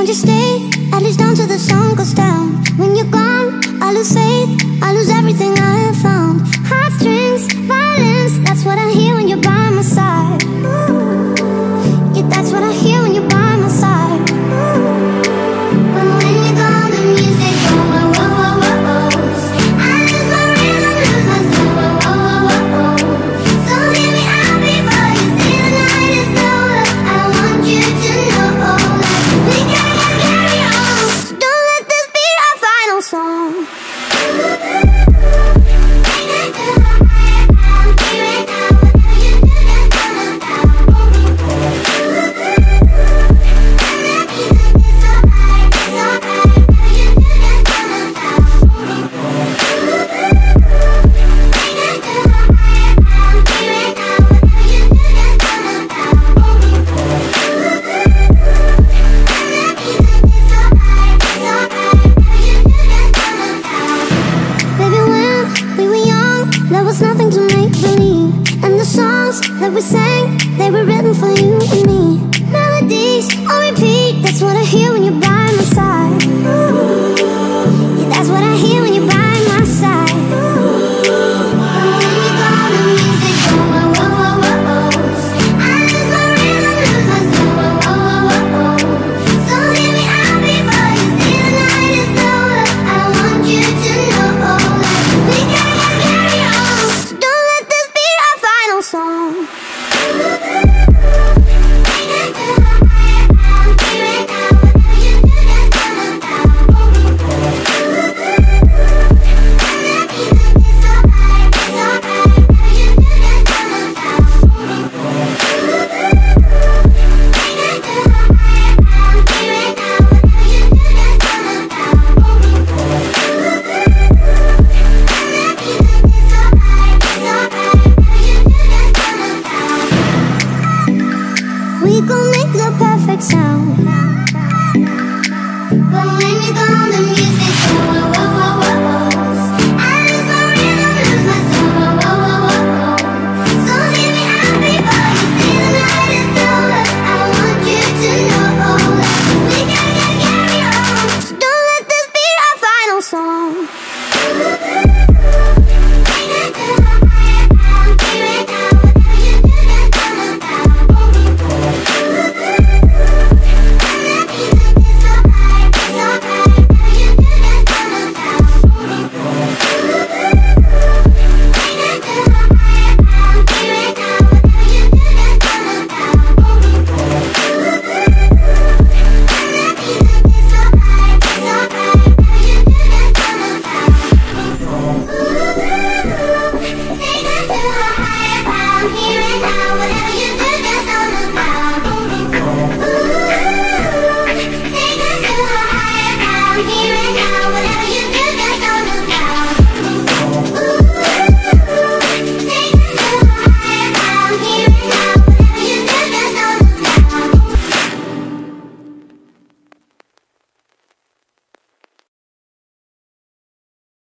Won't you stay at least until the sun goes down? There was nothing to make believe. And the songs that we sang They were written for you and me. Melodies sound. But when you go.